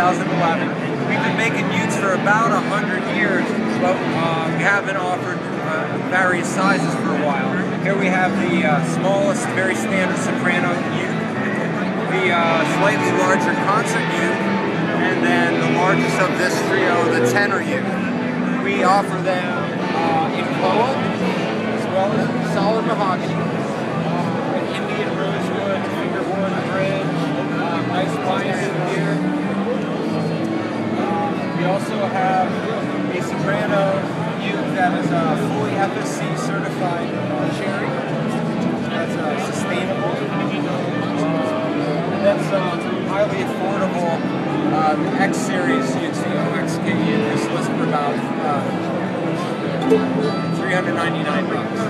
2011. We've been making Ukes for about 100 years, but uh, we haven't offered uh, various sizes for a while. Here we have the uh, smallest, very standard soprano Uke, the uh, slightly larger concert Uke, and then the largest of this trio, the tenor Uke. We offer them uh, in koa, as well as solid mahogany, we also have a soprano Uke that is uh, fully FSC certified uh, cherry. That's uh, sustainable. And that's uh, highly affordable. Uh, the X series Ukes, the OXK Uke, is listed for about uh, 399